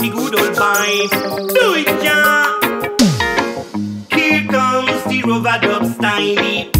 the good old vibe. Do it, yeah. Here comes the Rover Dub style.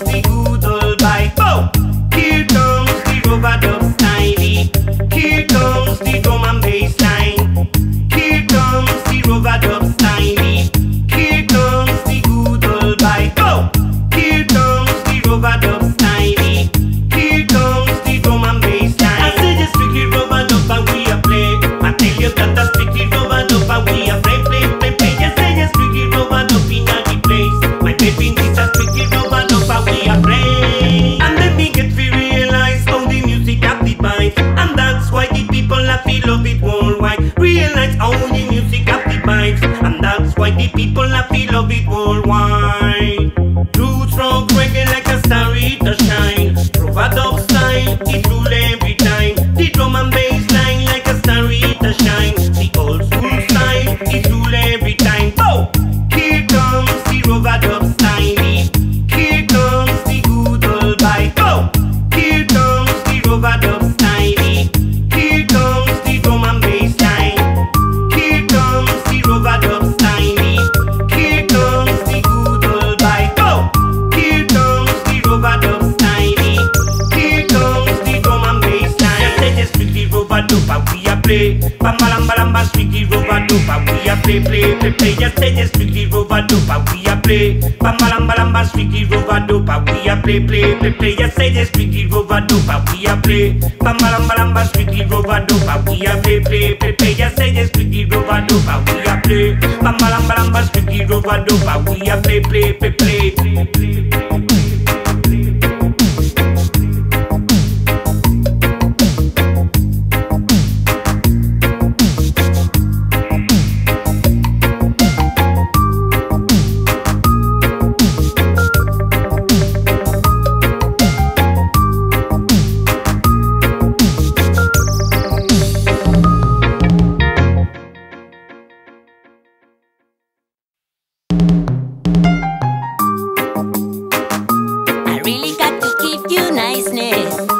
Thank. the people, I feel of it worldwide. Pamba lamba lamba strictly roba dopa We a play play play play. Yes say yes strictly roba dopa We a play. Pamba lamba lamba strictly roba dopa We a play play play play. Yes say yes strictly roba dopa We a play. Pamba lamba lamba strictly roba dopa We a play play play play. Yes say yes strictly roba dopa We a play. Pamba lamba lamba strictly roba dopa We a play play play play. yeah.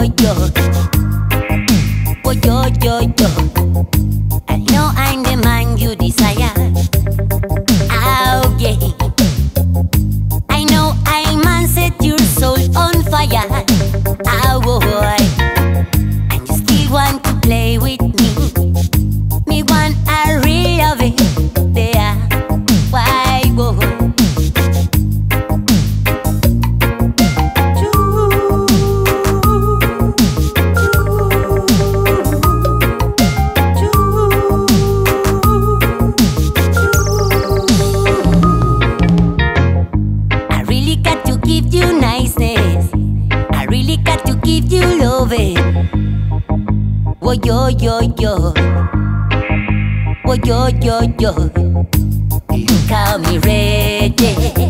chơi chơi Ôi chơi chơi chơi Yo yo yo. How me ready.